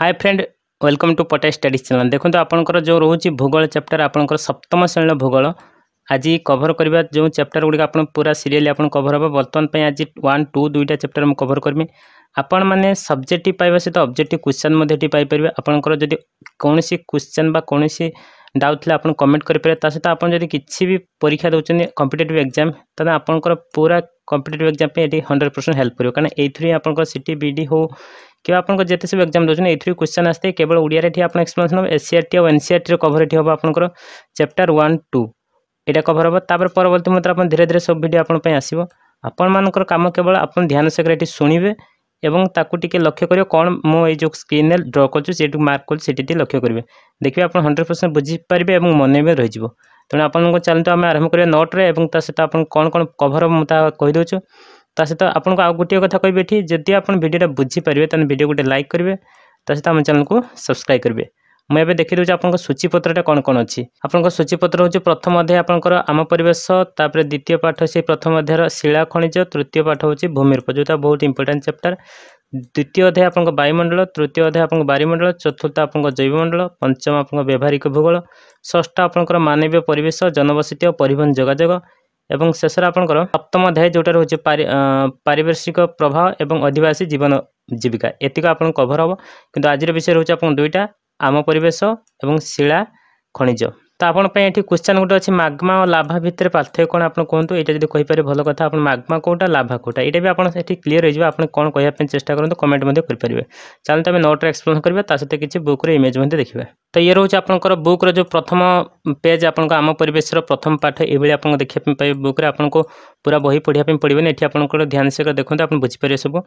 hi friend welcome to ପଟେ studies channel ଦେଖନ୍ତୁ ଆପଣଙ୍କର ଯେଉଁ ରହୁଛି ଭୂଗୋଳ ଚାପ୍ଟର ଆପଣଙ୍କର ସପ୍ତମ ଶ୍ରେଣୀର ଭୂଗୋଳ ଆଜି କଭର କରିବା ଯେଉଁ ଚାପ୍ଟର ଗୁଡ଼ିକ ଆପଣ ପୁରା ସିରିଏଲି ଆପଣ କଭର ହେବ ବର୍ତ୍ତମାନ ପାଇଁ ଆଜି ୱାନ୍ ଟୁ ଦୁଇଟା ଚାପ୍ଟର ମୁଁ କଭର କରିବି ଆପଣମାନେ ସବଜେକ୍ଟିଭ୍ ପାଇବା ସହିତ ଅବଜେକ୍ଟିଭ୍ କ୍ୱେଶ୍ଚନ୍ ମଧ୍ୟ ଏଠି ପାଇପାରିବେ ଆପଣଙ୍କର ଯଦି କୌଣସି କ୍ୱେଶ୍ଚନ୍ ବା କୌଣସି ଡାଉଟ୍ ଥିଲେ ଆପଣ କମେଣ୍ଟ କରିପାରିବେ ତା ସହିତ ଆପଣ ଯଦି କିଛି ବି ପରୀକ୍ଷା ଦେଉଛନ୍ତି କମ୍ପିଟେଟିଭ୍ ଏକ୍ଜାମ୍ ତାହେଲେ ଆପଣଙ୍କର ପୁରା କମ୍ପିଟେଟିଭ୍ ଏକ୍ଜାମ୍ ପାଇଁ ଏଠି ହଣ୍ଡ୍ରେଡ଼ ପରସେଣ୍ଟ ହେଲ୍ପ କରିବ କାରଣ ଏଇଥିରେ ଆପଣଙ୍କର ସି ଟି ବି ଡ଼ି ହେଉ କିମ୍ବା ଆପଣଙ୍କ ଯେତେ ସବୁ ଏକ୍ଜାମ୍ ଦେଉଛନ୍ତି ଏଥିରୁ କ୍ୱେଶ୍ଚନ୍ ଆସିଥାଏ କେବଳ ଓଡ଼ିଆରେ ଏଠି ଆପଣ ଏକ୍ସପ୍ଲେନେସନ୍ ହେବ ଏସ୍ସିଆର୍ଟି ଆଉ ଏନ୍ସିଆର୍ଟିର କଭର୍ ଏଠି ହେବ ଆପଣଙ୍କର ଚାପ୍ଟର ୱାନ୍ ଟୁ ଏଇଟା କଭର୍ ହେବ ତାପରେ ପରବର୍ତ୍ତୀ ମଧ୍ୟ ଆପଣ ଧୀରେ ଧୀରେ ସବୁ ଭିଡ଼ିଓ ଆପଣଙ୍କ ପାଇଁ ଆସିବ ଆପଣମାନଙ୍କର କାମ କେବଳ ଆପଣ ଧ୍ୟାନ ସହକାରେ ଏଠି ଶୁଣିବେ এবং তাকে টিকি লক্ষ্য করবে কোণ মু এই যে স্ক্রিনে ড্র করছু সেটু মার্ক করছি সেটি টিকি লক্ষ্য করবে দেখবে আপনার হন্ড্রেড পরসেন্ট বুঝিপারে এবং মনে বি রয়েছে তেমন আপনার চালু আমি আরম্ভ করা নোট্রে এবং তা সহ আপনার কোণ কোণ কভর তা কহিদেছু ତା ସହିତ ଆପଣଙ୍କୁ ଆଉ ଗୋଟିଏ କଥା କହିବି ଏଠି ଯଦି ଆପଣ ଭିଡ଼ିଓଟା ବୁଝିପାରିବେ ତାହେଲେ ଭିଡ଼ିଓ ଗୋଟେ ଲାଇକ୍ କରିବେ ତା ସହିତ ଆମ ଚ୍ୟାନେଲକୁ ସବସ୍କ୍ରାଇବ୍ କରିବେ ମୁଁ ଏବେ ଦେଖିଦେଉଛି ଆପଣଙ୍କ ସୂଚୀପତ୍ରଟା କ'ଣ କ'ଣ ଅଛି ଆପଣଙ୍କ ସୂଚୀପତ୍ର ହେଉଛି ପ୍ରଥମ ଅଧ୍ୟାୟ ଆପଣଙ୍କର ଆମ ପରିବେଶ ତାପରେ ଦ୍ୱିତୀୟ ପାଠ ସେ ପ୍ରଥମ ଅଧ୍ୟାୟର ଶିଳା ଖଣିଜ ତୃତୀୟ ପାଠ ହେଉଛି ଭୂମିରୂପ ଯେଉଁଟା ବହୁତ ଇମ୍ପୋର୍ଟାଣ୍ଟ ଚାପ୍ଟର ଦ୍ୱିତୀୟ ଅଧ୍ୟାୟ ଆପଣଙ୍କ ବାୟୁମଣ୍ଡଳ ତୃତୀୟ ଅଧ୍ୟାୟ ଆପଣଙ୍କ ବାରିମଣ୍ଡଳ ଚତୁର୍ଥ ଆପଣଙ୍କ ଜୈବମଣ୍ଡଳ ପଞ୍ଚମ ଆପଣଙ୍କ ବ୍ୟବହାରିକ ଭୂଗୋଳ ଷଷ୍ଠ ଆପଣଙ୍କର ମାନବୀୟ ପରିବେଶ ଜନବସତି ଓ ପରିବହନ ଯୋଗାଯୋଗ ଏବଂ ଶେଷରେ ଆପଣଙ୍କର ସପ୍ତମ ଅଧ୍ୟାୟ ଯେଉଁଟା ରହୁଛି ପାରିପାର୍ଶ୍ୱିକ ପ୍ରଭାବ ଏବଂ ଅଧିବାସୀ ଜୀବନ ଜୀବିକା ଏତିକ ଆପଣଙ୍କୁ କଭର୍ ହେବ କିନ୍ତୁ ଆଜିର ବିଷୟ ରହୁଛି ଆପଣଙ୍କ ଦୁଇଟା ଆମ ପରିବେଶ ଏବଂ ଶିଳା ଖଣିଜ ତ ଆପଣ ପାଇଁ ଏଠି କ୍ୱେଶ୍ଚନ୍ ଗୋଟେ ଅଛି ମାଗ୍ମା ଓ ଲାଭା ଭିତରେ ପାର୍ଥକ୍ୟ କ'ଣ ଆପଣ କୁହନ୍ତୁ ଏଇଟା ଯଦି କହିପାରିବେ ଭଲ କଥା ଆପଣ ମାଗ୍ମା କେଉଁଟା ଲାଭା କେଉଁଟା ଏଇଟା ବି ଆପଣ ସେଠି କ୍ଲିୟର୍ ହେଇଯିବ ଆପଣ କ'ଣ କହିବା ପାଇଁ ଚେଷ୍ଟା କରନ୍ତୁ କମେଣ୍ଟ ମଧ୍ୟ କରିପାରିବେ ଚାଲନ୍ତୁ ଆମେ ନୋଟ୍ରେ ଏକ୍ସପ୍ଲେନ୍ କରିବା ତା ସହିତ କିଛି ବୁକ୍ର ଇମେଜ୍ ମଧ୍ୟ ଦେଖିବା ତ ଇଏ ରହୁଛି ଆପଣଙ୍କର ବୁକ୍ର ଯେଉଁ ପ୍ରଥମ ପେଜ୍ ଆପଣଙ୍କ ଆମ ପରିବେଶର ପ୍ରଥମ ପାଠ ଏଭଳି ଆପଣଙ୍କୁ ଦେଖିବା ପାଇଁ ପାଇବେ ବୁକ୍ରେ ଆପଣଙ୍କୁ ପୁରା ବହି ପଢ଼ିବା ପାଇଁ ପଡ଼ିବନି ଏଠି ଆପଣଙ୍କର ଧ୍ୟାନ ସହିତ ଦେଖନ୍ତୁ ଆପଣ ବୁଝିପାରିବେ ସବୁ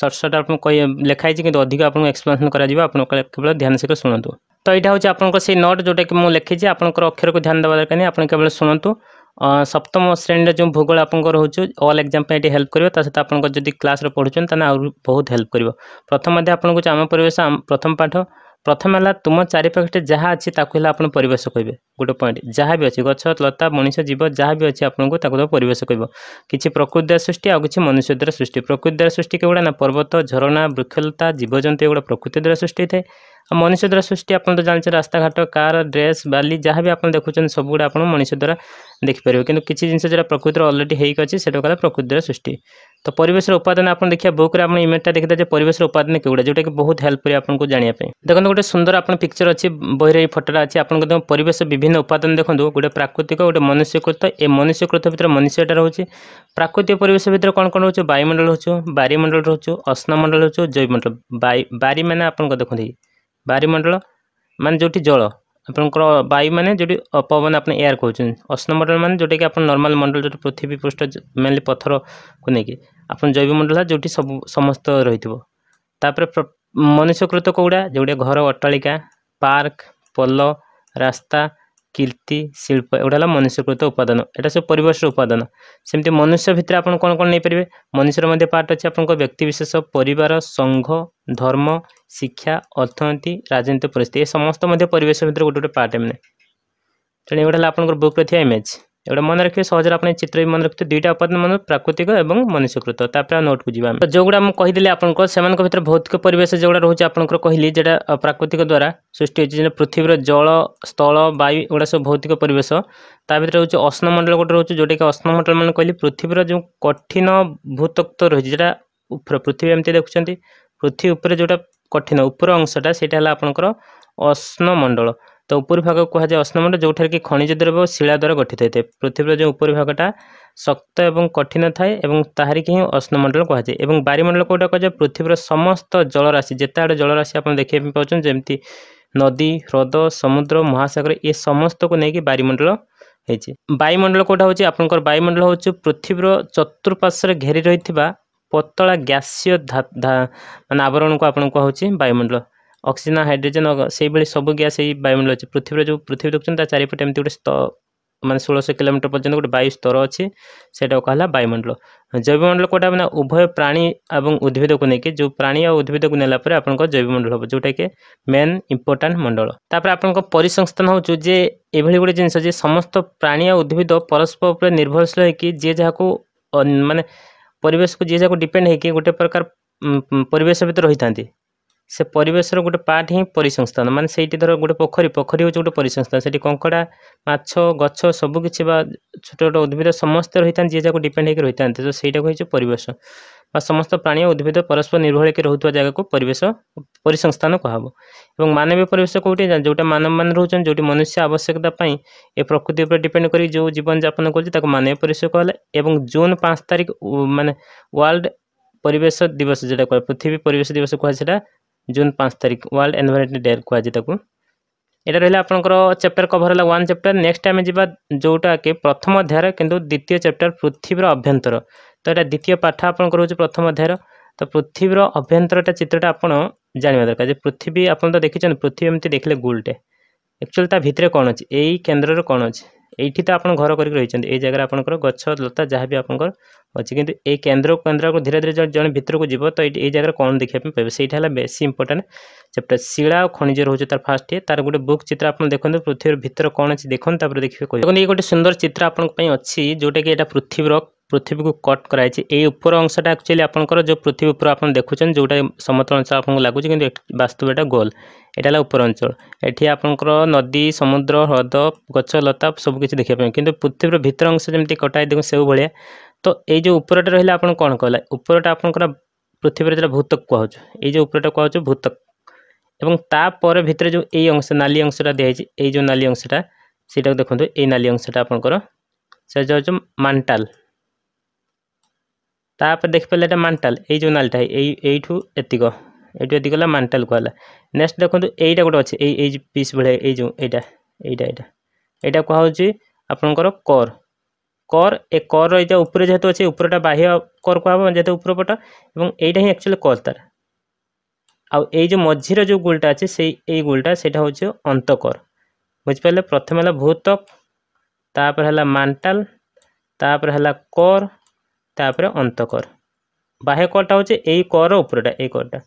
सर्ट सर्ट आपको लिखाई कितु अधिक आपको एक्सप्लेनेसन करवल ध्यान सहित शुणु तो यहाँ हूँ आपंकर नोट जोटा कि मुझे लिखी आप अक्षर को ध्यान देवा दरकार नहीं आप शुणु सप्तम श्रेणी जो भूगोल आपंकर एक्जाम ये हेल्प कर सहित आप क्लास पढ़ुन तेज बहुत हेल्प कर प्रथम आपको आम परिवेश प्रथम पाठ ପ୍ରଥମେ ହେଲା ତୁମ ଚାରିପାଖରେ ଯାହା ଅଛି ତାକୁ ହେଲା ଆପଣ ପରିବେଶ କହିବେ ଗୋଟେ ପଏଣ୍ଟ ଯାହା ବି ଅଛି ଗଛ ଲତା ମଣିଷ ଜୀବ ଯାହା ବି ଅଛି ଆପଣଙ୍କୁ ତାକୁ ପରିବେଶ କହିବ କିଛି ପ୍ରକୃତି ଦ୍ୱାରା ସୃଷ୍ଟି ଆଉ କିଛି ମନୁଷ୍ୟ ଦ୍ୱାରା ସୃଷ୍ଟି ପ୍ରକୃତି ଦ୍ୱାରା ସୃଷ୍ଟି କେଉଁଗୁଡ଼ା ନା ପର୍ବତ ଝରଣା ବୃକ୍ଷଲତା ଜୀବଜନ୍ତୁ ଏଗୁଡ଼ା ପ୍ରକୃତି ଦ୍ୱାରା ସୃଷ୍ଟି ହୋଇଥାଏ ମଣିଷ ଦ୍ୱାରା ସୃଷ୍ଟି ଆପଣ ତ ଜାଣିଛନ୍ତି ରାସ୍ତାଘାଟ କାର୍ ଡ୍ରେସ୍ ବାଲି ଯାହା ବି ଆପଣ ଦେଖୁଛନ୍ତି ସବୁଗୁଡ଼ା ଆପଣ ମଣିଷ ଦ୍ୱାରା ଦେଖିପାରିବେ କିନ୍ତୁ କିଛି ଜିନିଷ ଯେଉଁଟା ପ୍ରକୃତିର ଅଲରେଡ଼ି ହେଇକି ଅଛି ସେଟା କହିଲା ପ୍ରକୃତିର ସୃଷ୍ଟି ତ ପରିବେଶର ଉପାଦାନ ଆପଣ ଦେଖିବା ବୁକ୍ରେ ଆପଣ ଇମେଜଟା ଦେଖିଦେବେ ଯେ ପରିବେଶର ଉପାଦାନ କେଉଁଗୁଡ଼ା ଯେଉଁଟାକି ବହୁତ ହେଲ୍ପ କରିବ ଆପଣଙ୍କୁ ଜାଣିବା ପାଇଁ ଦେଖନ୍ତୁ ଗୋଟେ ସୁନ୍ଦର ଆପଣ ପିକ୍ଚର ଅଛି ବହିରେ ଏଇ ଫଟୋଟା ଅଛି ଆପଣଙ୍କ ଦେଖ ପରିବେଶ ବିଭିନ୍ନ ଉପାଦାନ ଦେଖନ୍ତୁ ଗୋଟେ ପ୍ରାକୃତିକ ଗୋଟେ ମନୁଷ୍ୟକୃତ ଏ ମନୁଷ୍ୟକୃତ ଭିତରେ ମନୁଷ୍ୟ ଏଇଟା ରହୁଛି ପ୍ରାକୃତିକ ପରିବେଶ ଭିତରେ କ'ଣ କ'ଣ ରହୁଛି ବାୟୁମଣ୍ଡଳ ରହୁଛୁ ବାରିମଣ୍ଡଳ ରହୁଛୁ ଅସ୍ନମଣ୍ଡଳ ରହୁଛୁ ଜୈବମଣ୍ଡଳ ବାରି ମାନେ ଆପଣଙ୍କ ଦେଖନ୍ତୁ ବାୟୁମଣ୍ଡଳ ମାନେ ଯେଉଁଠି ଜଳ ଆପଣଙ୍କର ବାୟୁ ମାନେ ଯେଉଁଠି ପବନ ଆପଣ ଏୟାର କହୁଛନ୍ତି ଅସ୍ନମଣ୍ଡଳ ମାନେ ଯେଉଁଟାକି ଆପଣ ନର୍ମାଲ ମଣ୍ଡଳ ଯେଉଁଠି ପୃଥିବୀ ପୃଷ୍ଠ ମେନଲି ପଥରକୁ ନେଇକି ଆପଣ ଜୈବମଣ୍ଡଳ ଯେଉଁଠି ସବୁ ସମସ୍ତ ରହିଥିବ ତାପରେ ମନୁଷ୍ୟକୃତ କେଉଁଗୁଡ଼ା ଯେଉଁଗୁଡ଼ା ଘର ଅଟ୍ଟାଳିକା ପାର୍କ ପୋଲ ରାସ୍ତା କୀର୍ତ୍ତି ଶିଳ୍ପ ଏଗୁଡ଼ା ହେଲା ମନୁଷ୍ୟକୃତ ଉପାଦାନ ଏଇଟା ସବୁ ପରିବେଶର ଉପାଦାନ ସେମିତି ମନୁଷ୍ୟ ଭିତରେ ଆପଣ କ'ଣ କ'ଣ ନେଇପାରିବେ ମନୁଷ୍ୟର ମଧ୍ୟ ପାର୍ଟ ଅଛି ଆପଣଙ୍କ ବ୍ୟକ୍ତିବିଶେଷ ପରିବାର ସଂଘ ଧର୍ମ ଶିକ୍ଷା ଅର୍ଥନୀତି ରାଜନୀତି ପରିସ୍ଥିତି ଏ ସମସ୍ତ ମଧ୍ୟ ପରିବେଶ ଭିତରେ ଗୋଟେ ଗୋଟେ ପାର୍ଟ ଏମାନେ ତେଣୁ ଏଗୁଡ଼ା ହେଲା ଆପଣଙ୍କର ବୁକ୍ରେ ଥିବା ଇମେଜ୍ ଏଗୁଡ଼ା ମନେ ରଖିବେ ସହଜରେ ଆପଣ ଚିତ୍ର ବି ମନେ ରଖିଥିବେ ଦୁଇଟା ଉପାଦାନ ମାନେ ପ୍ରାକୃତିକ ଏବଂ ମନୁଷ୍ୟକୃତ ତାପରେ ଆମେ ନୋଟ୍କୁ ଯିବା ଆମେ ଯେଉଁଗୁଡ଼ା ମୁଁ କହିଦେଲି ଆପଣଙ୍କର ସେମାନଙ୍କ ଭିତରେ ଭୌତିକ ପରିବେଶ ଯେଉଁଗୁଡ଼ା ରହୁଛି ଆପଣଙ୍କର କହିଲି ଯେଉଁଟା ପ୍ରାକୃତିକ ଦ୍ୱାରା ସୃଷ୍ଟି ହେଉଛି ଯେଉଁଟା ପୃଥିବୀର ଜଳ ସ୍ଥଳ ବାୟୁ ଏଗୁଡ଼ା ସବୁ ଭୌତିକ ପରିବେଶ ତା ଭିତରେ ହେଉଛି ଅସ୍ନମଣ୍ଡଳ ଗୋଟେ ରହୁଛି ଯେଉଁଟାକି ଅସ୍ନମଣ୍ଡଳ ମାନେ କହିଲି ପୃଥିବୀର ଯେଉଁ କଠିନ ଭୂତତ୍ତ୍ୱ ରହିଛି ଯେଉଁଟା ପୃଥିବୀ ଏମିତି ଦେଖୁଛନ୍ତି ପୃଥିବୀ ଉପରେ ଯେଉଁଟା କଠିନ ଉପର ଅଂଶଟା ସେଇଟା ହେଲା ଆପଣଙ୍କର ଅସ୍ନମଣ୍ଡଳ ତ ଉପରି ଭାଗକୁ କୁହାଯାଏ ଅସ୍ନମଣ୍ଡ ଯେଉଁଠାରେ କି ଖଣିଜ ଦ୍ରବ୍ୟ ଓ ଶିଳା ଦ୍ୱାରା ଗଠିତ ହୋଇଥାଏ ପୃଥିବୀର ଯେଉଁ ଉପରି ଭାଗଟା ଶକ୍ତ ଏବଂ କଠିନ ଥାଏ ଏବଂ ତାହାରିକି ହିଁ ଅସ୍ନମଣ୍ଡଳ କୁହାଯାଏ ଏବଂ ବାରିମଣ୍ଡଳ କେଉଁଟା କୁହାଯାଏ ପୃଥିବୀର ସମସ୍ତ ଜଳରାଶି ଯେତେ ଆଡ଼େ ଜଳରାଶି ଆପଣ ଦେଖିବା ପାଇଁ ପାଉଛନ୍ତି ଯେମିତି ନଦୀ ହ୍ରଦ ସମୁଦ୍ର ମହାସାଗର ଏ ସମସ୍ତକୁ ନେଇକି ବାରିମଣ୍ଡଳ ହେଇଛି ବାୟୁମଣ୍ଡଳ କେଉଁଟା ହେଉଛି ଆପଣଙ୍କର ବାୟୁମଣ୍ଡଳ ହେଉଛି ପୃଥିବୀର ଚତୁଃପାର୍ଶ୍ୱରେ ଘେରି ରହିଥିବା ପତଳା ଗ୍ୟାସୀୟ ମାନେ ଆବରଣକୁ ଆପଣଙ୍କୁ କୁହାହେଉଛି ବାୟୁମଣ୍ଡଳ ଅକ୍ସିଜେନ୍ ହାଇଡ୍ରୋଜେନ୍ ସେଇଭଳି ସବୁ ଗ୍ୟାସ୍ ଏଇ ବାୟୁମଣ୍ଡଳ ଅଛି ପୃଥିବୀର ଯେଉଁ ପୃଥିବୀ ଦେଖୁଛନ୍ତି ତା ଚାରିପଟେ ଏମିତି ଗୋଟେ ମାନେ ଷୋଳଶହ କିଲୋମିଟର ପର୍ଯ୍ୟନ୍ତ ଗୋଟେ ବାୟୁ ସ୍ତର ଅଛି ସେଇଟାକୁ କହିଲା ବାୟୁମଣ୍ଡଳ ଜୈବମଣ୍ଡଳ କେଉଁଟା ମାନେ ଉଭୟ ପ୍ରାଣୀ ଏବଂ ଉଦ୍ଭିଦକୁ ନେଇକି ଯେଉଁ ପ୍ରାଣୀ ଆଉ ଉଦ୍ଭିଦକୁ ନେଲା ପରେ ଆପଣଙ୍କ ଜୈବମଣ୍ଡଳ ହେବ ଯେଉଁଟାକି ମେନ୍ ଇମ୍ପୋର୍ଟାଣ୍ଟ ମଣ୍ଡଳ ତାପରେ ଆପଣଙ୍କ ପରିସଂସ୍ଥାନ ହେଉଛି ଯେ ଏଭଳି ଗୋଟେ ଜିନିଷ ଯେ ସମସ୍ତ ପ୍ରାଣୀ ଆଉ ଉଦ୍ଭିଦ ପରସ୍ପର ଉପରେ ନିର୍ଭରଶୀଳ ହେଇକି ଯିଏ ଯାହାକୁ ମାନେ ପରିବେଶକୁ ଯିଏ ଯାହାକୁ ଡିପେଣ୍ଡ ହେଇକି ଗୋଟେ ପ୍ରକାର ପରିବେଶ ଭିତରେ ରହିଥାନ୍ତି সে পরিবেশর গোটে পার্ট ହିଁ ପରିସଂସ୍ଥାନ ମାନେ ସେଇଠି ଧର ଗୋଟେ ପୋଖରୀ ପୋଖରୀ ହେଉଛି ଗୋଟେ ପରିସଂସ୍ଥାନ ସେଠି କଙ୍କଡ଼ା ମାଛ ଗଛ ସବୁକିଛି ବା ଛୋଟ ଛୋଟ ଉଦ୍ଭିଦ ସମସ୍ତେ ରହିଥାନ୍ତି ଯିଏ ଯାହାକୁ ଡିପେଣ୍ଡ ହେଇକି ରହିଥାନ୍ତି ତ ସେଇଟାକୁ ହେଉଛି ପରିବେଶ ବା ସମସ୍ତ ପ୍ରାଣୀ ଓ ଉଦ୍ଭିଦ ପରସ୍ପର ନିର୍ଭର ହେଇକି ରହୁଥିବା ଜାଗାକୁ ପରିବେଶ ପରିସଂସ୍ଥାନ କୁହାହେବ ଏବଂ ମାନବୀୟ ପରିବେଶ କେଉଁଠି ଯେଉଁଟା ମାନବମାନେ ରହୁଛନ୍ତି ଯେଉଁଠି ମନୁଷ୍ୟ ଆବଶ୍ୟକତା ପାଇଁ ଏ ପ୍ରକୃତି ଉପରେ ଡିପେଣ୍ଡ କରିକି ଯେଉଁ ଜୀବନଯାପନ କରୁଛି ତାକୁ ମାନବୀୟ ପରିବେଶ କୁହାଗଲା ଏବଂ ଜୁନ୍ ପାଞ୍ଚ ତାରିଖ ମାନେ ୱାର୍ଲଡ଼ ପରିବେଶ ଦିବସ ଯେଉଁଟା କୁହା ପୃଥିବୀ ପରିବେଶ ଦିବସ କୁହାଯାଏ ସେଇଟା ଜୁନ୍ ପାଞ୍ଚ ତାରିଖ ୱାର୍ଲଡ ଏନ୍ଭାଇରମେଣ୍ଟ ଡେ କୁହାଯାଏ ତାକୁ এটা রহলে আপনার চ্যাপ্টার কভর হল ওয়ান চ্যাপ্টার নেক্সট আমি যা যেটা কি প্রথম অধ্যায়ের কিন্তু দ্বিতীয় চ্যাপ্টার পৃথিবীর অভ্যন্তর তো এটা দ্বিতীয় পাঠ আপনার হচ্ছে প্রথম অধ্যায়ের তো পৃথিবীর অভ্যন্তরটা চিত্রটা আপনার জাঁয়া দরকার যে পৃথিবী আপনার তো দেখিছেন পৃথিবী এমনি দেখলে গোলটে একচুয়ালি তা ভিতরে কম অছে এই কেন্দ্রের কম অছে এইটি তো ଆପଣ ଘର କରିକି ରହିଛନ୍ତି ଏଇ ଜାଗାରେ ଆପଣଙ୍କର ଗଛ ଲତା ଯାହା ବି ଆପଣଙ୍କର ଅଛି କିନ୍ତୁ ଏଇ କେନ୍ଦ୍ରକୁ କେନ୍ଦ୍ରକୁ ଧୀରେ ଧୀରେ ଜଣେ ଭିତରକୁ ଯିବ ତ ଏଇଠି ଏଇ ଜାଗାରେ କ'ଣ ଦେଖିବା ପାଇଁ ପାଇବେ ସେଇଟା ହେଲା ବେଶୀ ଇମ୍ପୋର୍ଟାଣ୍ଟ ଚାପ୍ଟର ଶିଳା ଆଉ ଖଣିଜ ରହୁଛି ତାର ଫାର୍ଷ୍ଟ ତାର ଗୋଟେ ବୁକ୍ ଚିତ୍ର ଆପଣ ଦେଖନ୍ତୁ ପୃଥିବୀର ଭିତର କ'ଣ ଅଛି ଦେଖନ୍ତୁ ତାପରେ ଦେଖିବେ କହିବେ ଏଇ ଗୋଟେ ସୁନ୍ଦର ଚିତ୍ର ଆପଣଙ୍କ ପାଇଁ ଅଛି ଯେଉଁଟାକି ଏଇଟା ପୃଥିବୀର পৃথিবীকে কট করা হয়েছে এই উপর অংশটা অ্যাকচুয়ালি আপনার যে পৃথিবী উপর আপনার দেখুছেন যেটা সমতল অঞ্চল আপনার লাগুছে কিন্তু বাস্তব এটা গোল এটা হল উপর অঞ্চল এটি আপনার নদী সমুদ্র হ্রদ গছ লতা সবুকিছি দেখা কিন্তু পৃথিবীর ভিতর অংশ যেমন কটা দেখুন সেইভাবে তো এই যে উপরটা রহলে আপনার কম কলে উপরটা আপনার পৃথিবীর যেটা ভূতক কুহাচ্ছে এই যে উপরটা কুহাচ্ছে ভূতক এবং তাপরে ভিতরে যে এই অংশ নালি অংশটা দিয়েছে এই যে নালি অংশটা সেটা দেখুন এই নালি অংশটা আপনার সেটা হচ্ছে মান্টাল ତାପରେ ଦେଖିପାରିଲେ ଏଇଟା ମାଣ୍ଟାଲ ଏଇ ଯେଉଁ ନାଲିଟା ଏଇ ଏଇଠୁ ଏତିକ ଏଇଠୁ ଏତିକ ହେଲା ମାଣ୍ଟାଲ କୁହାଗଲା ନେକ୍ସଟ ଦେଖନ୍ତୁ ଏଇଟା ଗୋଟେ ଅଛି ଏଇ ଏଇ ପିସ୍ ଭଳିଆ ଏଇ ଯେଉଁ ଏଇଟା ଏଇଟା ଏଇଟା ଏଇଟା କୁହାହେଉଛି ଆପଣଙ୍କର କର୍ କର୍ ଏ କର୍ ଏଇଟା ଉପରେ ଯେହେତୁ ଅଛି ଉପରଟା ବାହ୍ୟ କର୍ କୁହାହେବ ଯେହେତୁ ଉପର ପଟ ଏବଂ ଏଇଟା ହିଁ ଆକ୍ଚୁଆଲି କର୍ ତାର ଆଉ ଏଇ ଯେଉଁ ମଝିର ଯେଉଁ ଗୁଲଟା ଅଛି ସେଇ ଏଇ ଗୁଲଟା ସେଇଟା ହେଉଛି ଅନ୍ତକର୍ ବୁଝିପାରିଲେ ପ୍ରଥମେ ହେଲା ଭୂତପ ତାପରେ ହେଲା ମାଣ୍ଟାଲ ତାପରେ ହେଲା କର୍ তাপরে অন্তকর বাহ্য করটা হচ্ছে এই কর উপরটা এই করটা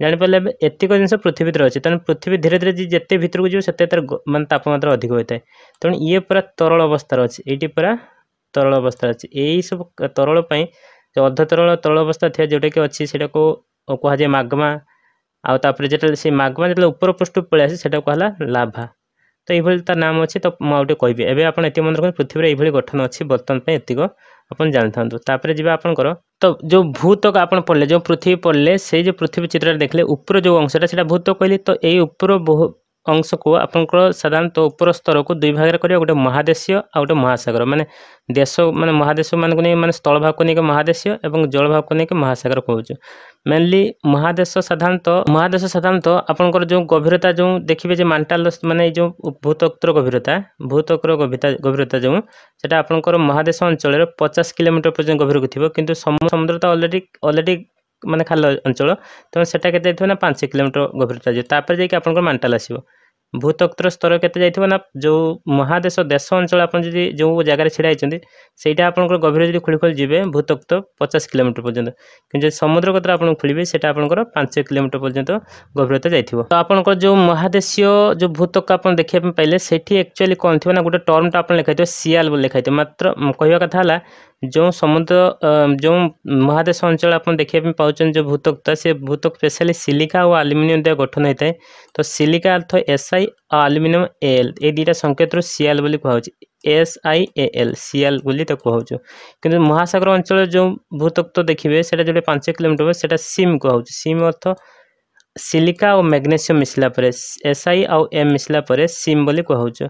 জাঁপারে এবে এতক জিনিস পৃথিবীতে রয়েছে তেমন পৃথিবী ধীরে ধীরে যেতে ভিতরক যাব সেতে তার মানে তাপমাত্রা অধিক হয়ে থাকে তেমন ইয়ে পুরা তরল অবস্থার অছে এইটি পুরা তরল অবস্থার অছে এইসব তরল পাই যে অর্ধ তরল তরল অবস্থা থাকে যেটাকি অছে সেটাকে কুহযায় মাগমা ଆଉ ତାପରେ ଯେତେବେଳେ ସେ ମାଗମା ଯେତେବେଳେ ଉପର ପୃଷ୍ଠକୁ ପଳେଇ ଆସେ ସେଇଟା କୁହାଲା ଲାଭା ତ ଏଇଭଳି ତା ନାମ ଅଛି ତ ମୁଁ ଆଉ ଟିକେ କହିବି ଏବେ ଆପଣ ଏତିକି ମନେ ରଖନ୍ତୁ ପୃଥିବୀରେ ଏଇଭଳି ଗଠନ ଅଛି ବର୍ତ୍ତମାନ ପାଇଁ ଏତିକ ଆପଣ ଜାଣିଥାନ୍ତୁ ତାପରେ ଯିବା ଆପଣଙ୍କର ତ ଯେଉଁ ଭୂତକ ଆପଣ ପଢ଼ିଲେ ଯେଉଁ ପୃଥିବୀ ପଢ଼ିଲେ ସେଇ ଯେଉଁ ପୃଥିବୀ ଚିତ୍ରରେ ଦେଖିଲେ ଉପର ଯେଉଁ ଅଂଶଟା ସେଇଟା ଭୂତ କହିଲି ତ ଏଇ ଉପର ଅଂଶକୁ ଆପଣଙ୍କର ସାଧାରଣତଃ ଉପର ସ୍ତରକୁ ଦୁଇ ଭାଗରେ କରିବେ ଗୋଟେ ମହାଦେଶୀୟ ଆଉ ଗୋଟେ ମହାସାଗର ମାନେ ଦେଶ ମାନେ ମହାଦେଶମାନଙ୍କୁ ନେଇ ମାନେ ସ୍ଥଳ ଭାଗକୁ ନେଇକି ମହାଦେଶୀୟ ଏବଂ ଜଳ ଭାଗକୁ ନେଇକି ମହାସାଗର କହୁଛୁ ମେନଲି ମହାଦେଶ ସାଧାରଣତଃ ମହାଦେଶ ସାଧାରଣତଃ ଆପଣଙ୍କର ଯେଉଁ ଗଭୀରତା ଯେଉଁ ଦେଖିବେ ଯେ ମାଣ୍ଟାଲ ମାନେ ଏଇ ଯେଉଁ ଭୂତକ୍ତର ଗଭୀରତା ଭୂତକ୍ତର ଗଭୀରତା ଗଭୀରତା ଯେଉଁ ସେଇଟା ଆପଣଙ୍କର ମହାଦେଶ ଅଞ୍ଚଳରେ ପଚାଶ କିଲୋମିଟର ପର୍ଯ୍ୟନ୍ତ ଗଭୀରକୁ ଥିବ କିନ୍ତୁ ସମୁଦ୍ର ତ ଅଲରେଡ଼ି ଅଲରେଡ଼ି ମାନେ ଖାଲ ଅଞ୍ଚଳ ତେଣୁ ସେଟା କେତେ ଯାଇଥିବ ନା ପାଞ୍ଚ କିଲୋମିଟର ଗଭୀରତା ଯିବ ତାପରେ ଯାଇକି ଆପଣଙ୍କର ମାନ୍ଟାଲ ଆସିବ ଭୂତତ୍ତ୍ୱର ସ୍ତର କେତେ ଯାଇଥିବ ନା ଯେଉଁ ମହାଦେଶ ଦେଶ ଅଞ୍ଚଳ ଆପଣ ଯଦି ଯେଉଁ ଜାଗାରେ ଛିଡ଼ା ହେଇଛନ୍ତି ସେଇଟା ଆପଣଙ୍କର ଗଭୀର ଯଦି ଖୋଳି ଖୋଳି ଯିବେ ଭୂତତ୍ତ୍ୱ ପଚାଶ କିଲୋମିଟର ପର୍ଯ୍ୟନ୍ତ କିନ୍ତୁ ଯଦି ସମୁଦ୍ର କତରା ଆପଣ ଖୋଳିବେ ସେଇଟା ଆପଣଙ୍କର ପାଞ୍ଚ କିଲୋମିଟର ପର୍ଯ୍ୟନ୍ତ ଗଭୀରତା ଯାଇଥିବ ତ ଆପଣଙ୍କର ଯେଉଁ ମହାଦେଶୀୟ ଯେଉଁ ଭୂତତ୍ତ୍ୱ ଆପଣ ଦେଖିବା ପାଇଁ ପାଇଲେ ସେଠି ଆକ୍ଚୁଆଲି କ'ଣ ଥିବ ନା ଗୋଟେ ଟର୍ମଟା ଆପଣ ଲେଖାଇଥିବ ସିଆଲ୍ ବୋଲି ଲେଖାଇଥିବ ମାତ୍ର କହିବା କଥା ହେଲା ଯେଉଁ ସମୁଦ୍ର ଯେଉଁ ମହାଦେଶ ଅଞ୍ଚଳ ଆପଣ ଦେଖିବା ପାଇଁ ପାଉଛନ୍ତି ଯେଉଁ ଭୂତକ୍ତା ସେ ଭୂତକ ସ୍ପେଶାଲି ସିଲିକା ଓ ଆଲୁମିନିୟମ ଦ୍ୱାରା ଗଠନ ହୋଇଥାଏ ତ ସିଲିକା ଅର୍ଥ ଏସ୍ ଆଇ ଆଉ ଆଲୁମିନିୟମ ଏଲ୍ ଏଇ ଦୁଇଟା ସଂକେତରୁ ସିଆଲ୍ ବୋଲି କୁହାହେଉଛି S I A L sial ବୋଲି ତାକୁ କୁହାହେଉଛୁ କିନ୍ତୁ ମହାସାଗର ଅଞ୍ଚଳରେ ଯେଉଁ ଭୂତତ୍ତ୍ୱ ଦେଖିବେ ସେଇଟା ଯେଉଁଟା ପାଞ୍ଚ କିଲୋମିଟର ହୁଏ ସେଇଟା ସିମ୍ କୁହାହେଉଛି ସିମ୍ ଅର୍ଥ ସିଲିକା ଓ ମ୍ୟାଗ୍ନେସିୟମ୍ ମିଶିଲା ପରେ ଏସ୍ ଆଇ ଆଉ ଏମ୍ ମିଶିଲା ପରେ ସିମ୍ ବୋଲି କୁହାହେଉଛି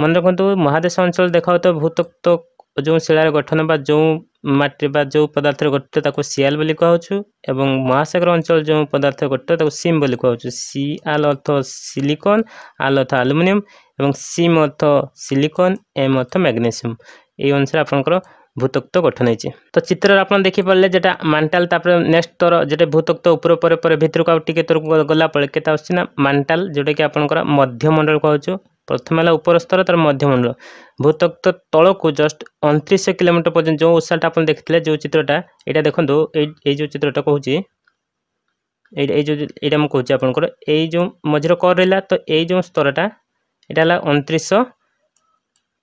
ମନେ ରଖନ୍ତୁ ମହାଦେଶ ଅଞ୍ଚଳ ଦେଖାଯାଉଥିବା ଭୂତତ୍ତ୍ୱ ଯେଉଁ ଶିଳାର ଗଠନ ବା ଯେଉଁ ମାଟି ବା ଯେଉଁ ପଦାର୍ଥରେ ଗଠିତ ତାକୁ ସିଆଲ୍ ବୋଲି କୁହାହେଉଛି ଏବଂ ମହାସାଗର ଅଞ୍ଚଳ ଯେଉଁ ପଦାର୍ଥ ଗଠିତ ତାକୁ ସିମ୍ ବୋଲି କୁହାହେଉଛି ସି ଆଲ୍ ଅର୍ଥ ସିଲିକନ୍ ଆଲ୍ ଅର୍ଥ ଆଲୁମିନିୟମ୍ ଏବଂ ସିମ୍ ଅର୍ଥ ସିଲିକନ୍ ଏମ୍ ଅର୍ଥ ମ୍ୟାଗ୍ନେସିୟମ୍ এই অনুসারে আপনার ভূতত্ব গঠন হয়েছে তো চিত্রের আপনার দেখিপারে যেটা মান্টাল তাপরে নেক্সট তর যেটা ভূতত্ব উপর পরে পরে ভিতরক আউ টিকি তরক গলাপরে কেতা আসছে না মান্টাল যেটাকি আপনার মধ্যমণ্ডল কুহছু ପ୍ରଥମେ ହେଲା ଉପର ସ୍ତର ତା'ର ମଧ୍ୟମଣ୍ଡଳ ଭୂତତ୍ତ୍ୱ ତଳକୁ ଜଷ୍ଟ ଅଣତିରିଶ କିଲୋମିଟର ପର୍ଯ୍ୟନ୍ତ ଯେଉଁ ଓସାଟା ଆପଣ ଦେଖିଥିଲେ ଯେଉଁ ଚିତ୍ରଟା ଏଇଟା ଦେଖନ୍ତୁ ଏଇ ଏଇ ଯେଉଁ ଚିତ୍ରଟା କହୁଛି ଏଇଟା ଏଇ ଯେଉଁ ଏଇଟା ମୁଁ କହୁଛି ଆପଣଙ୍କର ଏଇ ଯେଉଁ ମଝିର କର ରହିଲା ତ ଏଇ ଯେଉଁ ସ୍ତରଟା ଏଇଟା ହେଲା ଅଣତିରିଶ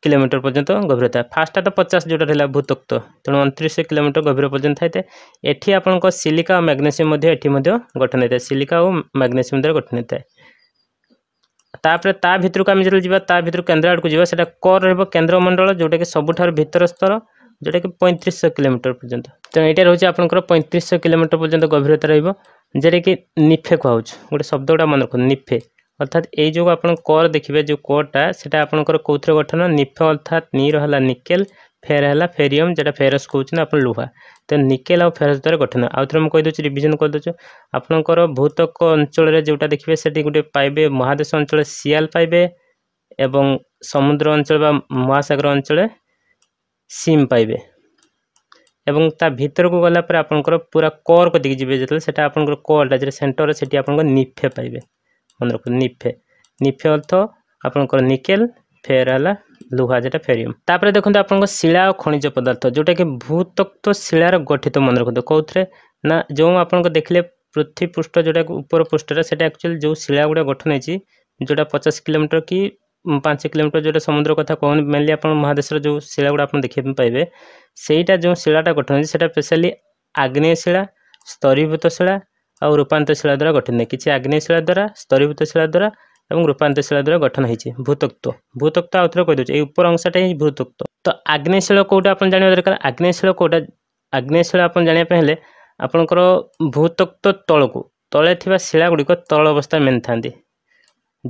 କିଲୋମିଟର ପର୍ଯ୍ୟନ୍ତ ଗଭୀରତା ଫାର୍ଷ୍ଟଟା ତ ପଚାଶ ଯେଉଁଟା ରହିଲା ଭୂତତ୍ତ୍ୱ ତେଣୁ ଅଣତିରିଶ କିଲୋମିଟର ଗଭୀର ପର୍ଯ୍ୟନ୍ତ ଥାଇଥାଏ ଏଠି ଆପଣଙ୍କ ସିଲିକା ଓ ମ୍ୟାଗ୍ନେସିୟମ୍ ମଧ୍ୟ ଏଠି ମଧ୍ୟ ଗଠନ ହେଇଥାଏ ସିଲିକା ଓ ମ୍ୟାଗ୍ନେସିୟମ୍ ଦ୍ୱାରା ଗଠନ ହେଇଥାଏ তাপরে তা ভিতরক আমি যেতে যা তা ভিতর কেন্দ্র আড়ক যা সেটা কর রহব কেন্দ্রমণ্ডল যেটা কি সবুঠার ভিতর স্তর যেটা কি পঁয়ত্রিশশো কিলোমিটার পর্যন্ত তেমন এটা রয়েছে আপনার পঁয়ত্রিশশো কিলোমিটার পর্যন্ত গভীরতা রহব যেটা কি নিফে কুহাচ্ছে গোটে শব্দ গুড়া মনে রাখুন নিফে অর্থাৎ এই যে আপনার কর দেখবে যে করটা সেটা আপনার কোথায় গঠন নিফে অর্থাৎ নির হল নিকেল ଫେର୍ ହେଲା ଫେରିୟମ୍ যেটা ଫେରସ୍ କହୁଛନ୍ତି ଆପଣ ଲୁହା ତ ନିକେଲ୍ ଆଉ ଫେରସ୍ ଦ୍ୱାରା ଗଠନ ଆଉ ଥରେ ମୁଁ କହିଦେଉଛି ରିଭିଜନ୍ କରିଦେଉଛୁ ଆପଣଙ୍କର ଭୂତକ ଅଞ୍ଚଳରେ ଯେଉଁଟା ଦେଖିବେ ସେଠି ଗୋଟେ ପାଇବେ ମହାଦେଶ ଅଞ୍ଚଳରେ ସିଆଲ୍ ପାଇବେ ଏବଂ ସମୁଦ୍ର ଅଞ୍ଚଳ ବା ମହାସାଗର ଅଞ୍ଚଳରେ ସିମ୍ ପାଇବେ এবং তা ভিতরকু গলা পরে আপনার পুরা কর দিকে যাবে যেত সেটা আপনার করটা যেটা সেন্টর সেটি আপনার নিফে পাইবে মনে রাখুন নিফে নিফে অর্থ আপনার নিকেল ফের হল ଲୁହା যেটা ଫେରିୟମ୍ ତାପରେ ଦେଖନ୍ତୁ ଆପଣଙ୍କ ଶିଳା ଓ ଖଣିଜ ପଦାର୍ଥ ଯେଉଁଟାକି ଭୂତତ୍ଵ ଶିଳାର ଗଠିତ ମନେ ରଖନ୍ତୁ କେଉଁଥିରେ ନା ଯେଉଁ ଆପଣଙ୍କ ଦେଖିଲେ ପୃଥିବୀ ପୃଷ୍ଠ ଯେଉଁଟାକୁ ଉପର ପୃଷ୍ଠଟା ସେଇଟା ଆକ୍ଚୁଆଲି ଯେଉଁ ଶିଳା ଗୁଡ଼ା ଗଠନ ହେଇଛି ଯେଉଁଟା ପଚାଶ କିଲୋମିଟର କି ପାଞ୍ଚ କିଲୋମିଟର ଯେଉଁଟା ସମୁଦ୍ର କଥା କହୁନି ମେନଲି ଆପଣ ମହାଦେଶର ଯେଉଁ ଶିଳା ଗୁଡ଼ା ଆପଣ ଦେଖିବା ପାଇଁ ପାଇବେ ସେଇଟା ଯେଉଁ ଶିଳାଟା ଗଠନ ହେଇଛି ସେଇଟା ସ୍ପେଶାଲି ଆଗ୍ନେୟ ଶିଳା ସ୍ତରୀଭୂତ ଶିଳା ଆଉ ରୂପାନ୍ତର ଶିଳା ଦ୍ୱାରା ଗଠିତ କିଛି ଆଗ୍ନେୟ ଶିଳା ଦ୍ୱାରା ସ୍ତରୀଭୂତ ଶିଳା ଦ୍ୱାରା এবং রূপান্তরশীলা দ্বারা গঠন হয়েছে ভূতত্ব ভূতত্ব আউথরে কইদেছি এই উপর অংশটা ହିଁ ভূতত্ব তো আগ্নেয়শীল কোটা আপনার জাঁয়া দরকার আগ্নেয়শীল কোটা আগ্নেয়শীল আপনার জাঁয়া হলে আপনার ভূতত্ব তলকু তলে থাকা শিলাগুড়ি তরল অবস্থায় মেনে থাকে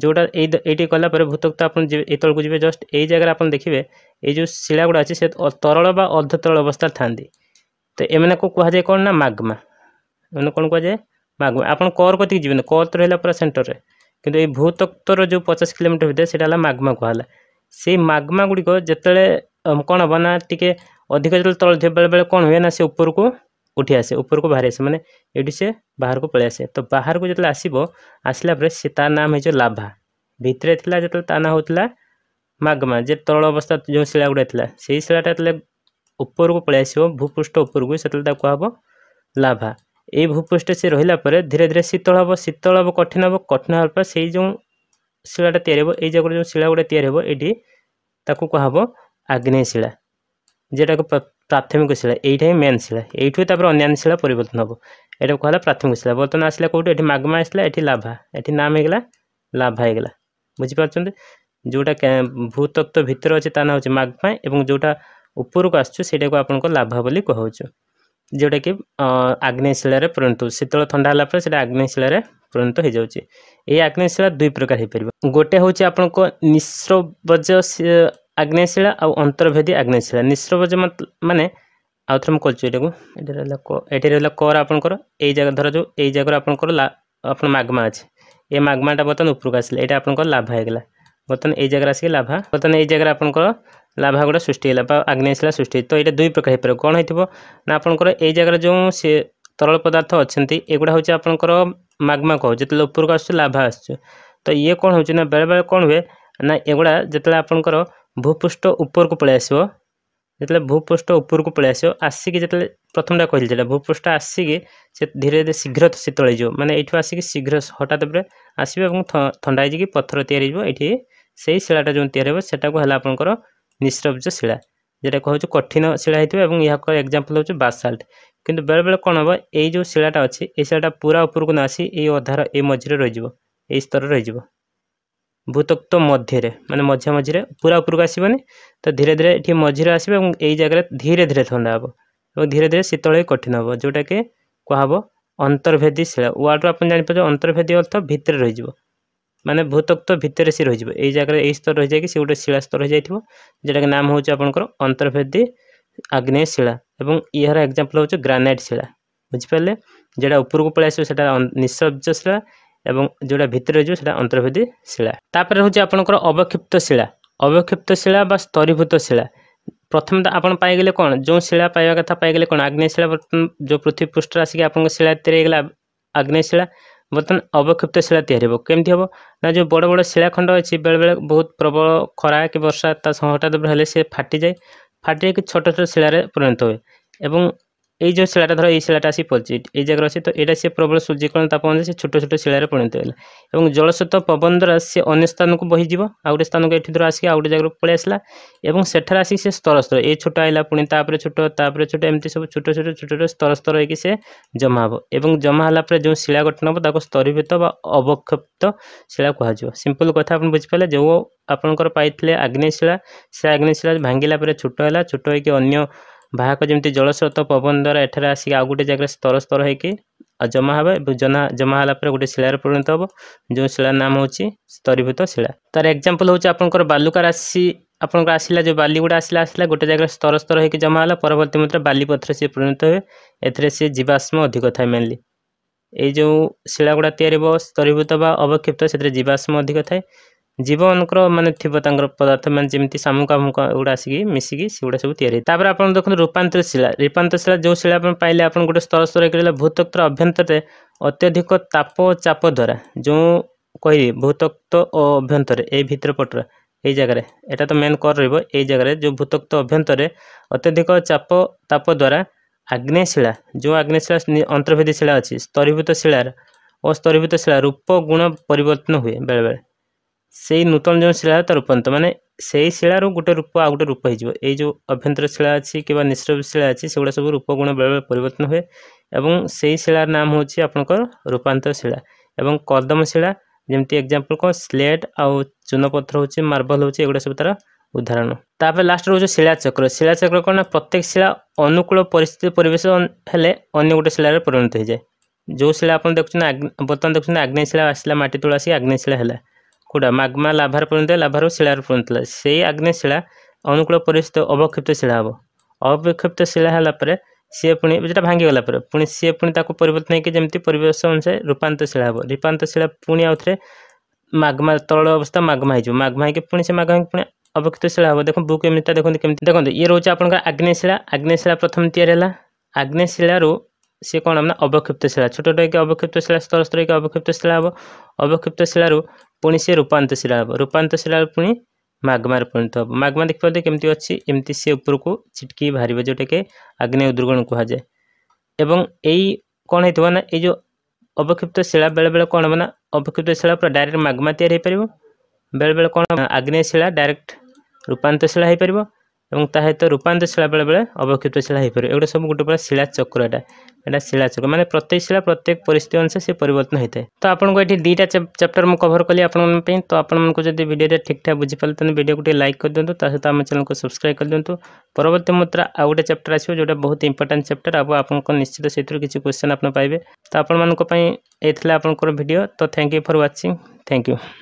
ଯେଉଁଟା ଏଇ ଏଇଠି କଲାପରେ ଭୂତକ୍ତ ଆପଣ ଯିବେ ଏ ତଳକୁ ଯିବେ ଜଷ୍ଟ ଏଇ ଜାଗାରେ ଆପଣ ଦେଖିବେ ଏଇ ଯେଉଁ ଶିଳାଗୁଡ଼ା ଅଛି ସେ ତରଳ ବା ଅର୍ଦ୍ଧ ତରଳ ଅବସ୍ଥାରେ ଥାନ୍ତି ତ ଏମାନଙ୍କୁ କୁହାଯାଏ କ'ଣ ନା ମାଗ୍ମା ଏମାନେ କ'ଣ କୁହାଯାଏ ମାଗ୍ମା ଆପଣ କର୍ କତିକି ଯିବେନି କର୍ ତ ରହିଲା ପୁରା ସେଣ୍ଟରରେ କିନ୍ତୁ ଏଇ ଭୂତତ୍ତ୍ୱର ଯେଉଁ ପଚାଶ କିଲୋମିଟର ଭିତରେ ସେଇଟା ହେଲା ମାଗ୍ମା କୁହାଗଲା ସେଇ ମାଗ୍ମା ଗୁଡ଼ିକ ଯେତେବେଳେ କ'ଣ ହେବ ନା ଟିକେ ଅଧିକ ଯେତେବେଳେ ତଳେ ଥିବ ବେଳେବେଳେ କ'ଣ ହୁଏ ନା ସେ ଉପରକୁ ଉଠି ଆସେ ଉପରକୁ ବାହାରି ଆସେ ମାନେ ଏଇଠି ସେ ବାହାରକୁ ପଳେଇ ଆସେ ତ ବାହାରକୁ ଯେତେବେଳେ ଆସିବ ଆସିଲା ପରେ ସେ ତା ନାମ ହେଇଯିବ ଲାଭା ଭିତରେ ଥିଲା ଯେତେବେଳେ ତା ନାଁ ହେଉଥିଲା ମାଗ୍ମା ଯେ ତଳ ଅବସ୍ଥା ଯେଉଁ ଶିଳା ଗୁଡ଼ା ଥିଲା ସେଇ ଶିଳାଟା ଯେତେବେଳେ ଉପରକୁ ପଳେଇ ଆସିବ ଭୂପୃଷ୍ଠ ଉପରକୁ ସେତେବେଳେ ତାକୁ କୁହାହେବ ଲାଭା এই ভূପୃଷ୍ଠ ସେ ରହିଲା ପରେ ଧୀରେ ଧୀରେ ଶୀତଳ ହେବ ଶୀତଳ ହେବ କଠିନ ହେବ କଠିନ ହେବା ପରେ ସେଇ ଯେଉଁ ଶିଳାଟା ତିଆରି ହେବ ଏଇ ଜାଗାରେ ଯେଉଁ ଶିଳା ଗୋଟେ ତିଆରି ହେବ ଏଇଠି ତାକୁ କୁହାହେବ ଆଗ୍ନେୟ ଶିଳା ଯେଉଁଟାକୁ ପ୍ରାଥମିକ ଶିଳା ଏଇଟା ହିଁ ମେନ୍ ଶିଳା ଏଇଠୁ ତାପରେ ଅନ୍ୟାନ୍ୟ ଶିଳା ପରିବର୍ତ୍ତନ ହେବ ଏଇଟା କୁହାଗଲା ପ୍ରାଥମିକ ଶିଳା ବର୍ତ୍ତମାନ ଆସିଲା କେଉଁଠୁ ଏଠି ମାଗମା ଆସିଲା ଏଠି ଲାଭା ଏଠି ନାମ ହେଇଗଲା ଲାଭା ହେଇଗଲା ବୁଝିପାରୁଛନ୍ତି ଯେଉଁଟା ଭୂତତ୍ତ୍ୱ ଭିତରେ ଅଛି ତା ନାଁ ହେଉଛି ମାଗମା ଏବଂ ଯେଉଁଟା ଉପରକୁ ଆସୁଛୁ ସେଇଟାକୁ ଆପଣଙ୍କ ଲାଭା ବୋଲି କୁହାହେଉଛୁ ଯେଉଁଟାକି ଆଗ୍ନେୟ ଶିଳାରେ ପରିଣତ ହେଉଛି ଶୀତଳ ଥଣ୍ଡା ହେଲା ପରେ ସେଇଟା ଆଗ୍ନେୟ ଶିଳାରେ ପରିଣତ ହୋଇଯାଉଛି ଏହି ଆଗ୍ନେୟ ଶିଳା ଦୁଇ ପ୍ରକାର ହୋଇପାରିବ ଗୋଟେ ହେଉଛି ଆପଣଙ୍କ ନିଶ୍ରବଜ ଆଗ୍ନେୟ ଶିଳା ଆଉ ଅନ୍ତର୍ଭେଦୀ ଆଗ୍ନେୟ ଶିଳା ନିଶ୍ରବଜ ମାନେ ଆଉ ଥରେ ମୁଁ କହୁଛି ଏଇଟାକୁ ଏଠି ରହିଲା ଏଠି ରହିଲା କର ଆପଣଙ୍କର ଏଇ ଜାଗା ଧରାଯାଉ ଏଇ ଜାଗାରୁ ଆପଣଙ୍କର ଆପଣ ମାଗ୍ମା ଅଛି ଏ ମାଗ୍ମାଟା ବର୍ତ୍ତମାନ ଉପରକୁ ଆସିଲା ଏଇଟା ଆପଣଙ୍କର ଲାଭା ହେଇଗଲା ବର୍ତ୍ତମାନ ଏଇ ଜାଗାରେ ଆସିକି ଲାଭା ବର୍ତ୍ତମାନ ଏଇ ଜାଗାରେ ଆପଣଙ୍କର ଲାଭା ଗୁଡ଼ା ସୃଷ୍ଟି ହେଲା ବା ଆଗ୍ନେୟଶିଳା ସୃଷ୍ଟି ତ ଏଇଟା ଦୁଇ ପ୍ରକାର ହେଇପାରିବ କ'ଣ ହେଇଥିବ ନା ଆପଣଙ୍କର ଏଇ ଜାଗାରେ ଯେଉଁ ସେ ତରଳ ପଦାର୍ଥ ଅଛନ୍ତି ଏଗୁଡ଼ା ହେଉଛି ଆପଣଙ୍କର ମାଗ୍ମା କହୁ ଯେତେବେଳେ ଉପରକୁ ଆସୁଛି ଲାଭା ଆସୁଛି ତ ଇଏ କ'ଣ ହେଉଛି ନା ବେଳେବେଳେ କ'ଣ ହୁଏ ନା ଏଗୁଡ଼ା ଯେତେବେଳେ ଆପଣଙ୍କର ଭୂପୃଷ୍ଠ ଉପରକୁ ପଳେଇ ଆସିବ ଯେତେବେଳେ ଭୂପୃଷ୍ଠ ଉପରକୁ ପଳେଇ ଆସିବ ଆସିକି ଯେତେବେଳେ ପ୍ରଥମଟା କହିଲି ସେଇଟା ଭୂପୃଷ୍ଠ ଆସିକି ସେ ଧୀରେ ଧୀରେ ଶୀଘ୍ର ଶୀତଳ ହେଇଯିବ ମାନେ ଏଇଠୁ ଆସିକି ଶୀଘ୍ର ହଠାତ୍ ଉପରେ ଆସିବ ଏବଂ ଥଣ୍ଡା ହେଇଯିକି ପଥର ତିଆରି ହେଇଯିବ ଏଇଠି ସେଇ ଶିଳାଟା ଯେଉଁ ତିଆରି ହେବ ସେଟାକୁ ହେଲା ଆପଣଙ୍କର নিঃসব্জ শিলা যেটা হচ্ছে কঠিন শিলা হয়ে এবং ইয়ার এক্সাম্পল হচ্ছে বাসাল্ট কিন্তু বেড়ে বেড়ে কম হব এই যে শিলাটা অছি এই শিলাটা পুরা উপরকু না আসি এই অধার এই মঝিরে রয়েছে এই স্তরে রয়েছে ভূতত্ব মধ্যে মানে মঝে মঝিরে পুরা উপরকু আসবনি তো ধীরে ধীরে এটি মঝিরে আসবে এবং এই জায়গায় ধীরে ধীরে থন্ডা হব এবং ধীরে ধীরে শীতল হয়ে কঠিন হব যেটাকে কুহব অন্তর্ভেদী শিলা ওয়ার্ডর আপনার জাঁপার অন্তর্ভেদী অর্থ ভিতরে রয়েছে ମାନେ ଭୂତତ୍ତ୍ୱ ଭିତରେ ସେ ରହିଯିବ ଏଇ ଜାଗାରେ ଏଇ ସ୍ତର ରହିଯାଇକି ସେ ଗୋଟେ ଶିଳା ସ୍ତର ରହିଯାଇଥିବ ଯେଉଁଟାକି ନାମ ହେଉଛି ଆପଣଙ୍କର ଅନ୍ତର୍ଭେଦୀ ଆଗ୍ନେୟ ଶିଳା ଏବଂ ଏହାର ଏକ୍ଜାମ୍ପଲ୍ ହେଉଛି ଗ୍ରାନାଇଟ୍ ଶିଳା ବୁଝିପାରିଲେ ଯେଉଁଟା ଉପରକୁ ପଳେଇ ଆସିବ ସେଇଟା ନିଃଶବ୍ଜ ଶିଳା ଏବଂ ଯେଉଁଟା ଭିତରେ ରହିଯିବ ସେଇଟା ଅନ୍ତର୍ଭେଦୀ ଶିଳା ତାପରେ ହେଉଛି ଆପଣଙ୍କର ଅବକ୍ଷିପ୍ତ ଶିଳା ଅବକ୍ଷିପ୍ତ ଶିଳା ବା ସ୍ତରୀଭୂତ ଶିଳା ପ୍ରଥମେ ତ ଆପଣ ପାଇଗଲେ କ'ଣ ଯେଉଁ ଶିଳା ପାଇବା କଥା ପାଇଗଲେ କ'ଣ ଆଗ୍ନେୟ ଶିଳା ଯେଉଁ ପୃଥିବୀ ପୃଷ୍ଠରେ ଆସିକି ଆପଣଙ୍କ ଶିଳା ତିଆରି ହେଇଗଲା ଆଗ୍ନେୟ ଶିଳା ବର୍ତ୍ତମାନ ଅବକ୍ଷିପ୍ତ ଶିଳା ତିଆରି ହେବ କେମିତି ହେବ ନା ଯେଉଁ ବଡ଼ ବଡ଼ ଶିଳାଖଣ୍ଡ ଅଛି ବେଳେବେଳେ ବହୁତ ପ୍ରବଳ ଖରା କି ବର୍ଷା ତା ହଠାତ୍ ହେଲେ ସେ ଫାଟିଯାଏ ଫାଟିଯାଇକି ଛୋଟ ଛୋଟ ଶିଳାରେ ପରିଣତ ହୁଏ ଏବଂ এই যে শিলাটা ধরো এই শিলাটা আসি পড়ছে এই জায়গায় আছে তো এটা সে প্রবল সূর্যকরণ তাপমাত্রা সে ছোট ছোট শিলায় পরিণত হল এবং জলস্রোত পবন দ্বারা সে অন্য স্থানক বহিযিব আউ গোটে স্থানক এটি ধর আসি আউ গোটে জায়গায় পড়ে আসলা এবং সেঠার আসি সে স্তর স্তর এই ছোট আইলা পুঁ তাপরে ছোট তাপরে ছোট এমতি সব ছোট ছোট ছোট ছোট স্তর স্তর হয়েকি সে জমা হব এবং জমা হলা পরে যে শিলা গঠন হব তাকে স্তরীভূত বা অবক্ষিপ্ত শিলা কুহযিব সিম্পল কথা আপনি বুঝিপারে যে আপনার পাইলে আগ্নেয় শিলা সে আগ্নেয় শিলা ভাঙ্গিলা পরে ছোট হলা ছোট হয়ে অন্য ବାହାକ ଯେମିତି ଜଳସ୍ରୋତ ପବନ ଦ୍ୱାରା ଏଠାରେ ଆସିକି ଆଉ ଗୋଟେ ଜାଗାରେ ସ୍ତର ସ୍ତର ହୋଇକି ଜମା ହେବ ଏବଂ ଜମା ଜମା ହେଲା ପରେ ଗୋଟେ ଶିଳାରେ ପରିଣତ ହେବ ଯେଉଁ ଶିଳାର ନାମ ହେଉଛି ସ୍ତରୀଭୂତ ଶିଳା ତାର ଏକ୍ଜାମ୍ପଲ୍ ହେଉଛି ଆପଣଙ୍କର ବାଲୁକା ରାଶି ଆପଣଙ୍କର ଆସିଲା ଯେଉଁ ବାଲି ଗୁଡ଼ା ଆସିଲା ଆସିଲା ଗୋଟେ ଜାଗାରେ ସ୍ତର ସ୍ତର ହୋଇକି ଜମା ହେଲା ପରବର୍ତ୍ତୀ ମଧ୍ୟରେ ବାଲି ପଥରେ ସିଏ ପରିଣତ ହୁଏ ଏଥିରେ ସିଏ ଜୀବାଶ୍ମ ଅଧିକ ଥାଏ ମେନଲି ଏଇ ଯେଉଁ ଶିଳା ଗୁଡ଼ା ତିଆରି ହେବ ସ୍ତରୀଭୂତ ବା ଅବକ୍ଷିପ୍ତ ସେଥିରେ ଜୀବାଶ୍ମ ଅଧିକ ଥାଏ ଜୀବମାନଙ୍କର ମାନେ ଥିବ ତାଙ୍କର ପଦାର୍ଥ ମାନେ ଯେମିତି ଶାମୁକା ମୁକା ଏଗୁଡ଼ା ଆସିକି ମିଶିକି ସେଗୁଡ଼ା ସବୁ ତିଆରି ତାପରେ ଆପଣ ଦେଖନ୍ତୁ ରୂପାନ୍ତର ଶିଳା ରୂପାନ୍ତର ଶିଳା ଯେଉଁ ଶିଳା ଆପଣ ପାଇଲେ ଆପଣ ଗୋଟେ ସ୍ତର ସ୍ତର ହେଇଗଲେ ଭୂତତ୍ୱର ଅଭ୍ୟନ୍ତରରେ ଅତ୍ୟଧିକ ତାପ ଓ ଚାପ ଦ୍ୱାରା ଯେଉଁ କହିଲି ଭୂତତ୍ୱ ଓ ଅଭ୍ୟନ୍ତରରେ ଏଇ ଭିତର ପଟରେ এই জায়গায় এটা তো মেন কর রহব এই জায়গায় যে ভূতক্ত অভ্যন্তরে অত্যধিক চাপ তাপ দ্বারা আগ্নেয় শিলা যে আগ্নেয় শিলা অন্তর্ভেদী শিলা অ স্তরীভূত শিলার ও স্তরীভূত শিলা রূপ গুণ পরিবর্তন হুয়ে বেড়ে বেড়ে ସେଇ ନୂତନ ଯେଉଁ ଶିଳା ତା ରୂପାନ୍ତ ମାନେ ସେଇ ଶିଳାରୁ ଗୋଟେ ରୂପ ଆଉ ଗୋଟେ ରୂପ ହେଇଯିବ ଏଇ ଯେଉଁ ଅଭ୍ୟନ୍ତର ଶିଳା ଅଛି କିମ୍ବା ନିଶ୍ରବ ଶିଳା ଅଛି ସେଗୁଡ଼ା ସବୁ ରୂପ ଗୁଣ ବେଳେବେଳେ ପରିବର୍ତ୍ତନ ହୁଏ ଏବଂ ସେଇ ଶିଳାର ନାମ ହେଉଛି ଆପଣଙ୍କର ରୂପାନ୍ତର ଶିଳା ଏବଂ କର୍ଦ୍ଦମ ଶିଳା ଯେମିତି ଏକ୍ଜାମ୍ପଲ୍ କ'ଣ ସ୍ଲେଟ୍ ଆଉ ଚୂନପତ୍ର ହେଉଛି ମାର୍ବଲ୍ ହେଉଛି ଏଗୁଡ଼ା ସବୁ ତା'ର ଉଦାହରଣ ତାପରେ ଲାଷ୍ଟ ରହୁଛି ଶିଳାଚକ୍ର ଶିଳାଚକ୍ର କ'ଣ ନା ପ୍ରତ୍ୟେକ ଶିଳା ଅନୁକୂଳ ପରିସ୍ଥିତି ପରିବେଶ ହେଲେ ଅନ୍ୟ ଗୋଟେ ଶିଳାରେ ପରିଣତ ହୋଇଯାଏ ଯେଉଁ ଶିଳା ଆପଣ ଦେଖୁଛନ୍ତି ବର୍ତ୍ତମାନ ଦେଖୁଛନ୍ତି ଆଗ୍ନେୟ ଶିଳା ଆସିଲା ମାଟି ତଳୁ ଆସି ଆଗ୍ନେୟ ଶିଳା ହେଲା কোটা মাগমা লাভার ଲାଭାରୁ লাভারু শিলার পরিণত ସେଇ আগ্নেয়শিলা ଅନୁକୂଳ ପରିସ୍ଥିତ ଅବକ୍ଷିପ୍ତ ଶିଳା ହେବ অবক্ষিপ্ত ଶିଳା ହେଲା ପରେ ସିଏ ପୁଣି ଯେଉଁଟା ଭାଙ୍ଗିଗଲା ପରେ ପୁଣି ସିଏ ପୁଣି ତାକୁ ପରିବର୍ତ୍ତନ ହେଇକି ଯେମିତି ପରିବେଶ ଅନୁସାରେ ରୂପାନ୍ତ ଶିଳା ହେବ ରୂପାନ୍ତ ଶିଳା ପୁଣି ଆଉ ଥରେ ମାଗ୍ମା ତଳ ଅବସ୍ଥା ମାଗ୍ମା ହେଇଯିବ ମାଗ୍ମା ହେଇକି ପୁଣି ସେ ମାଗମା ପୁଣି ଅବକ୍ଷିତ ଶିଳା ହେବ ଦେଖନ୍ତୁ ବୁକ୍ ଏମିତିଟା ଦେଖନ୍ତୁ କେମିତି ଦେଖନ୍ତୁ ଇଏ ରହୁଛି ଆପଣଙ୍କର ଆଗ୍ନେୟ ଶିଳା ଆଗ୍ନେୟ ପ୍ରଥମେ ତିଆରି ହେଲା ଆଗ୍ନେୟଶିଳାରୁ সে କ'ଣ ନା ଅବକ୍ଷିପ୍ତ ଶିଳା ଛୋଟ ଡେଇକି ଅବକ୍ଷିପ୍ତ ଶିଳା ସ୍ତର ସ୍ତରକି ଅବକ୍ଷିପ୍ତ ଶିଳା ହେବ ଅବକ୍ଷିପ୍ତ ଶିଳାରୁ ପୁଣି ସେ ରୂପାନ୍ତ ଶିଳା ହେବ ରୂପାନ୍ତ ଶିଳାରୁ ପୁଣି ମାଗ୍ମାରେ ପରିଣତ ହେବ ମାଗ୍ମା ଦେଖିପାରୁଥିବେ କେମିତି ଅଛି ଏମିତି ସେ ଉପରକୁ ଛିଟକି ବାହାରିବ ଯେଉଁଟାକି ଆଗ୍ନେୟ ଉଦ୍ରଗଣ କୁହାଯାଏ ଏବଂ ଏଇ କ'ଣ ହେଇଥିବ ନା ଏଇ ଯେଉଁ ଅବକ୍ଷିପ୍ତ ଶିଳା ବେଳେବେଳେ କ'ଣ ହେବ ନା ଅବକ୍ଷିପ୍ତ ଶିଳା ପୁରା ଡାଇରେକ୍ଟ ମାଗ୍ମା ତିଆରି ହେଇପାରିବ ବେଳେବେଳେ କ'ଣ ଆଗ୍ନେୟ ଶିଳା ଡାଇରେକ୍ଟ ରୂପାନ୍ତ ଶିଳା ହେଇପାରିବ এবং তা সହିତ রূপান্তর শিলা বেড়ে বেড়ে অবক্ষিপ্ত শিলা হয়েপড়ে এগুলো সব গোটে পুরা শিলাচক্র এটা এটা শিলাচক্র মানে প্রত্যেক শিলা প্রত্যেক পরিস্থিতি অনুসারে সে পরিবর্তন হয়ে তো আপনার এটি দুইটা চ্যাপ্টার মু কভর কলি আপনার তো আপনার যদি ভিডিওটা ঠিকঠাক বুঝিপারে তাহলে ভিডিওকে টিকে লাইক করে দিও তা সহ আমার চ্যানেলকে সবসক্রাইব করে দিও পরবর্তী মুদ্রা আউ গোটে চ্যাপ্টার আসবে যেটা বহুত ইম্পর্টাট চ্যাপ্টার আবু আপনার নিশ্চিত সেইথর কিছু কোশ্চেন আপনার পাইবে তো আপনার এই আপনার ভিডিও তো thank you for watching thank you